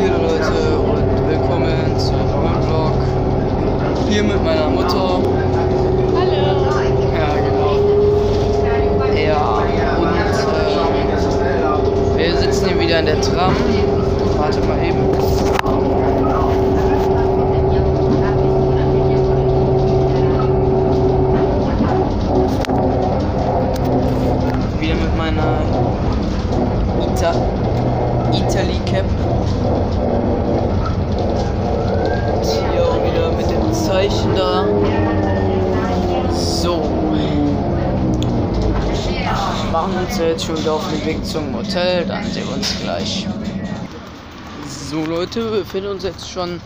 Hallo Leute und willkommen zu einem neuen Vlog. Hier mit meiner Mutter. Hallo. Ja, genau. Ja, und äh, wir sitzen hier wieder in der Tram. Warte mal eben. Italy Cap. Und hier auch wieder mit dem Zeichen da. So. Wir machen uns jetzt schon wieder auf den Weg zum Hotel, dann sehen wir uns gleich. So Leute, wir befinden uns jetzt schon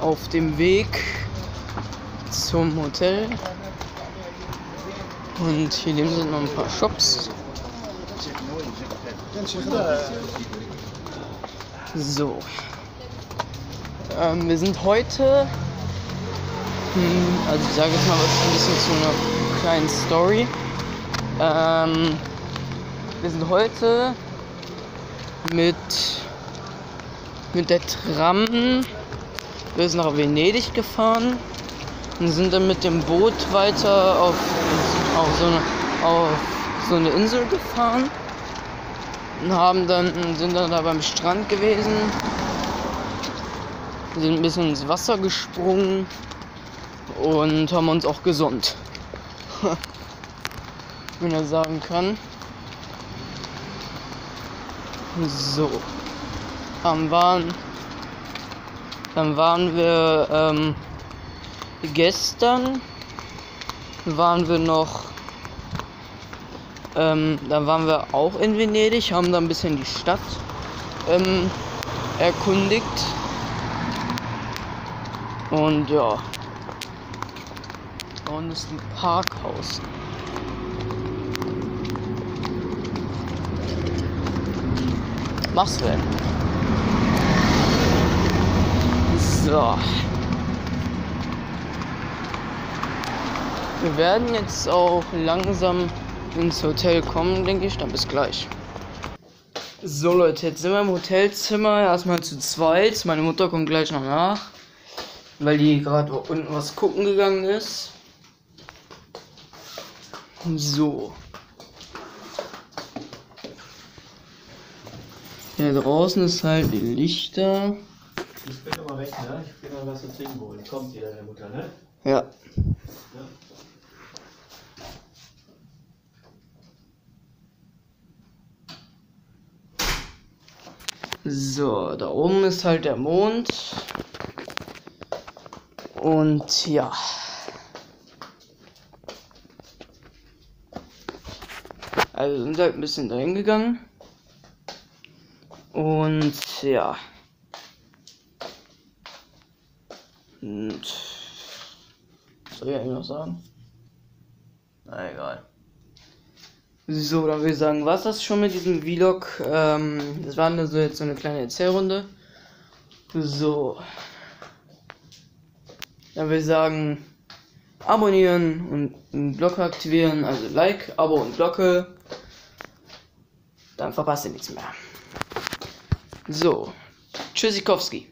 auf dem Weg zum Hotel. Und hier neben sind noch ein paar Shops. So. Ähm, wir sind heute. Hm, also ich sage jetzt mal was ein bisschen zu einer kleinen Story. Ähm, wir sind heute mit mit der Tram bis nach Venedig gefahren und sind dann mit dem Boot weiter auf, auf, so, eine, auf so eine Insel gefahren und haben dann sind dann da beim Strand gewesen. Sind ein bisschen ins Wasser gesprungen und haben uns auch gesund. Wenn er sagen kann. So. Dann waren dann waren wir ähm, gestern waren wir noch ähm, dann waren wir auch in Venedig haben da ein bisschen die Stadt ähm, erkundigt. Und ja. Unten ist ein Parkhaus. Machst du denn so. Wir werden jetzt auch langsam ins Hotel kommen, denke ich. Dann bis gleich. So Leute, jetzt sind wir im Hotelzimmer. Erstmal zu zweit. Meine Mutter kommt gleich noch nach. Weil die gerade unten was gucken gegangen ist. So. Hier draußen ist halt die Lichter. Ich bin aber weg, ne? Ich bin mal was zu trinken holen. Kommt wieder, deine Mutter, ne? Ja. Ja. So, da oben ist halt der Mond. Und ja. Also sind halt ein bisschen dahin gegangen. Und ja. Und was soll ich eigentlich noch sagen? Na egal. So, dann würde ich sagen, was das schon mit diesem Vlog. Ähm, das war nur so jetzt so eine kleine Erzählrunde. So. Dann würde ich sagen, abonnieren und einen Glocke aktivieren. Also Like, Abo und Glocke. Dann verpasst ihr nichts mehr. So. Tschüssikowski.